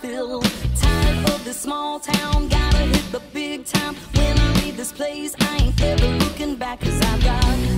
bill. Tired of this small town, gotta hit the big time. When I leave this place, I ain't ever looking back, cause I got.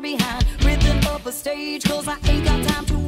behind. Rhythm up a stage, cause I ain't got time to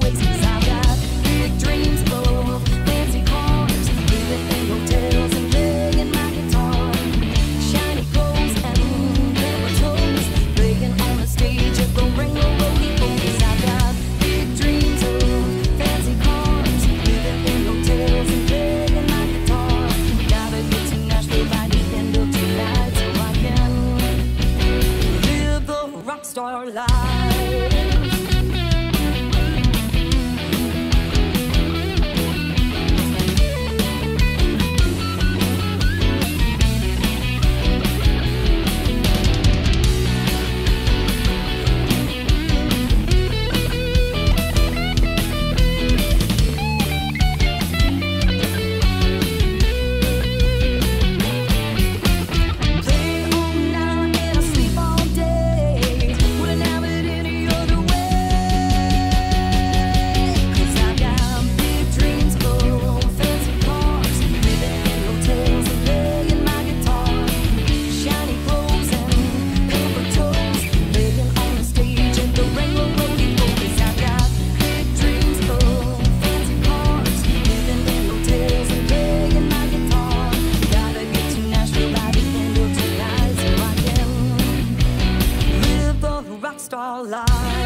all life.